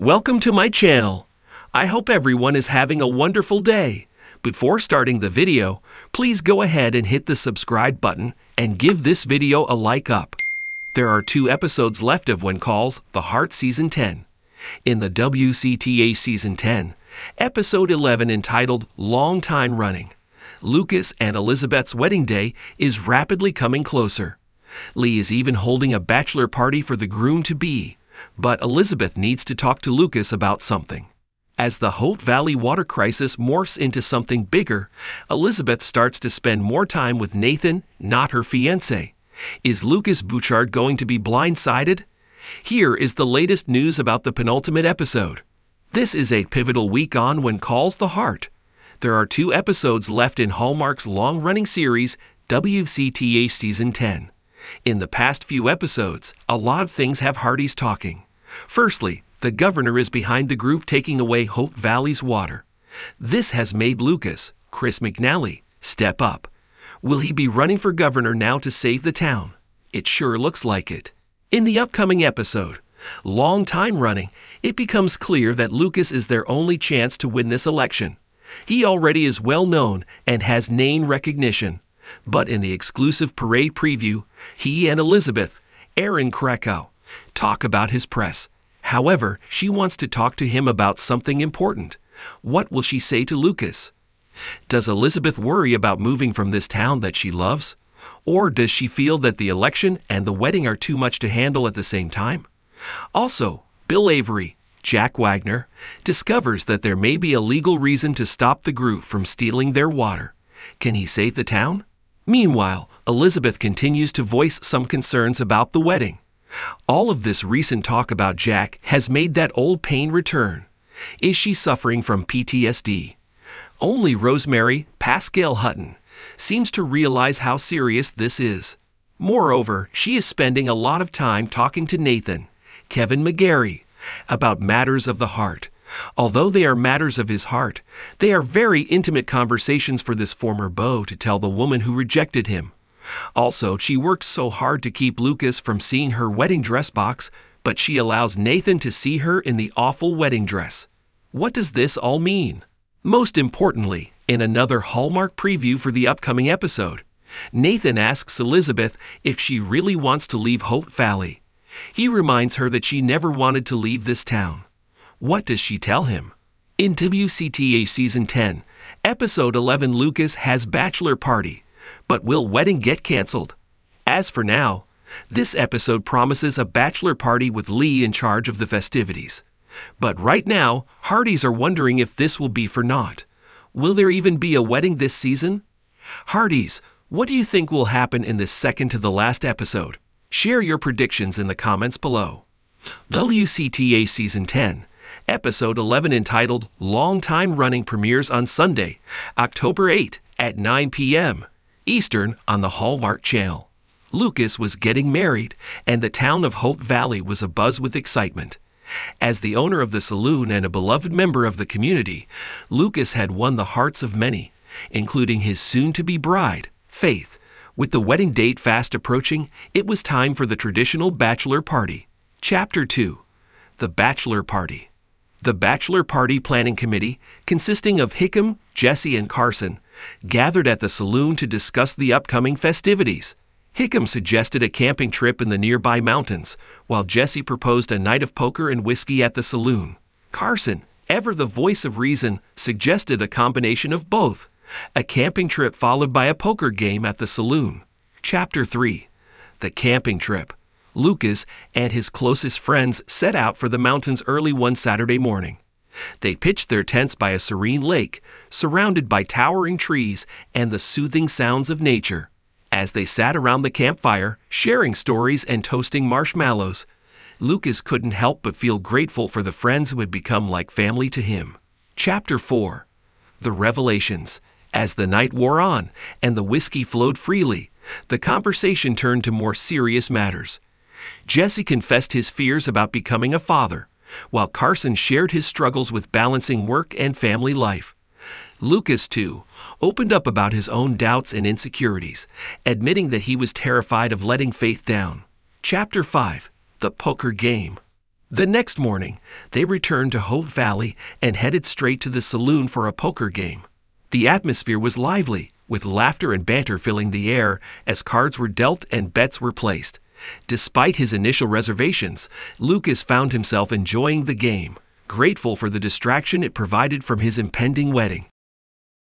Welcome to my channel. I hope everyone is having a wonderful day. Before starting the video, please go ahead and hit the subscribe button and give this video a like up. There are two episodes left of When Calls The Heart Season 10. In the WCTA Season 10, Episode 11 entitled Long Time Running, Lucas and Elizabeth's wedding day is rapidly coming closer. Lee is even holding a bachelor party for the groom to be, but Elizabeth needs to talk to Lucas about something. As the Hope Valley water crisis morphs into something bigger, Elizabeth starts to spend more time with Nathan, not her fiance. Is Lucas Bouchard going to be blindsided? Here is the latest news about the penultimate episode. This is a pivotal week on When Calls the Heart. There are two episodes left in Hallmark's long running series, WCTA Season 10. In the past few episodes, a lot of things have Hearties talking. Firstly, the governor is behind the group taking away Hope Valley's water. This has made Lucas, Chris McNally, step up. Will he be running for governor now to save the town? It sure looks like it. In the upcoming episode, long time running, it becomes clear that Lucas is their only chance to win this election. He already is well known and has name recognition. But in the exclusive parade preview, he and Elizabeth, Erin Krakow, talk about his press. However, she wants to talk to him about something important. What will she say to Lucas? Does Elizabeth worry about moving from this town that she loves? Or does she feel that the election and the wedding are too much to handle at the same time? Also, Bill Avery, Jack Wagner, discovers that there may be a legal reason to stop the group from stealing their water. Can he save the town? Meanwhile, Elizabeth continues to voice some concerns about the wedding. All of this recent talk about Jack has made that old pain return. Is she suffering from PTSD? Only Rosemary Pascale Hutten seems to realize how serious this is. Moreover, she is spending a lot of time talking to Nathan, Kevin McGarry, about matters of the heart. Although they are matters of his heart, they are very intimate conversations for this former beau to tell the woman who rejected him. Also, she works so hard to keep Lucas from seeing her wedding dress box, but she allows Nathan to see her in the awful wedding dress. What does this all mean? Most importantly, in another Hallmark preview for the upcoming episode, Nathan asks Elizabeth if she really wants to leave Hope Valley. He reminds her that she never wanted to leave this town. What does she tell him? In WCTA Season 10, Episode 11 Lucas has bachelor party, but will wedding get canceled? As for now, this episode promises a bachelor party with Lee in charge of the festivities. But right now, Hearties are wondering if this will be for naught. Will there even be a wedding this season? Hearties, what do you think will happen in this second to the last episode? Share your predictions in the comments below. WCTA Season 10 Episode 11 entitled Long Time Running premieres on Sunday, October 8 at 9 p.m. Eastern on the Hallmark Channel. Lucas was getting married, and the town of Hope Valley was abuzz with excitement. As the owner of the saloon and a beloved member of the community, Lucas had won the hearts of many, including his soon to be bride, Faith. With the wedding date fast approaching, it was time for the traditional bachelor party. Chapter 2 The Bachelor Party. The Bachelor Party Planning Committee, consisting of Hickam, Jesse, and Carson, gathered at the saloon to discuss the upcoming festivities. Hickam suggested a camping trip in the nearby mountains, while Jesse proposed a night of poker and whiskey at the saloon. Carson, ever the voice of reason, suggested a combination of both a camping trip followed by a poker game at the saloon. Chapter 3 The Camping Trip Lucas and his closest friends set out for the mountains early one Saturday morning. They pitched their tents by a serene lake, surrounded by towering trees and the soothing sounds of nature. As they sat around the campfire, sharing stories and toasting marshmallows, Lucas couldn't help but feel grateful for the friends who had become like family to him. Chapter 4 The Revelations As the night wore on and the whiskey flowed freely, the conversation turned to more serious matters. Jesse confessed his fears about becoming a father, while Carson shared his struggles with balancing work and family life. Lucas, too, opened up about his own doubts and insecurities, admitting that he was terrified of letting Faith down. Chapter 5 The Poker Game The next morning, they returned to Hope Valley and headed straight to the saloon for a poker game. The atmosphere was lively, with laughter and banter filling the air as cards were dealt and bets were placed. Despite his initial reservations, Lucas found himself enjoying the game, grateful for the distraction it provided from his impending wedding.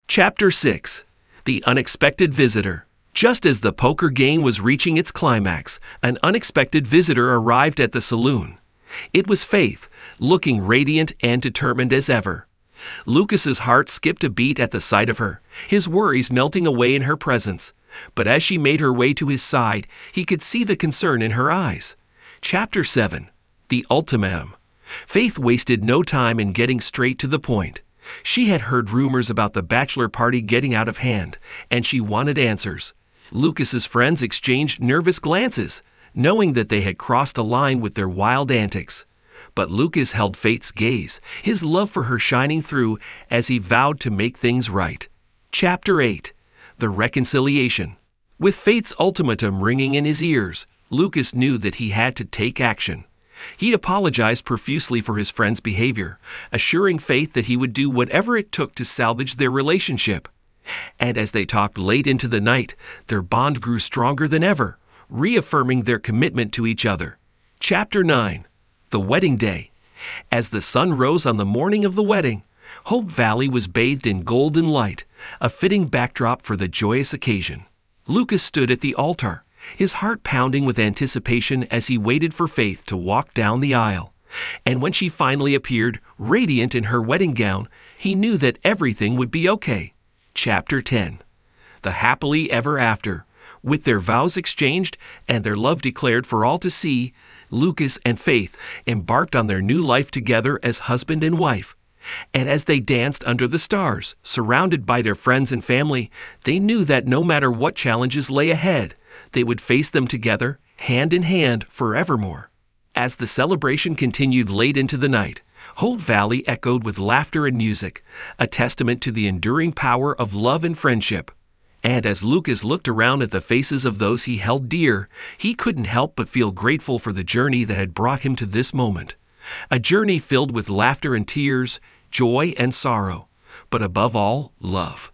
Chapter 6 The Unexpected Visitor Just as the poker game was reaching its climax, an unexpected visitor arrived at the saloon. It was Faith, looking radiant and determined as ever. Lucas's heart skipped a beat at the sight of her, his worries melting away in her presence. But as she made her way to his side, he could see the concern in her eyes. Chapter 7 The Ultimatum Faith wasted no time in getting straight to the point. She had heard rumors about the bachelor party getting out of hand, and she wanted answers. Lucas's friends exchanged nervous glances, knowing that they had crossed a line with their wild antics. But Lucas held Faith's gaze, his love for her shining through as he vowed to make things right. Chapter 8 The Reconciliation With Faith's ultimatum ringing in his ears, Lucas knew that he had to take action. He apologized profusely for his friend's behavior, assuring Faith that he would do whatever it took to salvage their relationship. And as they talked late into the night, their bond grew stronger than ever, reaffirming their commitment to each other. Chapter 9 The Wedding Day As the sun rose on the morning of the wedding, Hope Valley was bathed in golden light, a fitting backdrop for the joyous occasion. Lucas stood at the altar, his heart pounding with anticipation as he waited for Faith to walk down the aisle. And when she finally appeared, radiant in her wedding gown, he knew that everything would be okay. Chapter 10 The Happily Ever After with their vows exchanged and their love declared for all to see, Lucas and Faith embarked on their new life together as husband and wife. And as they danced under the stars, surrounded by their friends and family, they knew that no matter what challenges lay ahead, they would face them together, hand in hand, forevermore. As the celebration continued late into the night, Hope Valley echoed with laughter and music, a testament to the enduring power of love and friendship. And as Lucas looked around at the faces of those he held dear, he couldn't help but feel grateful for the journey that had brought him to this moment. A journey filled with laughter and tears, joy and sorrow, but above all, love.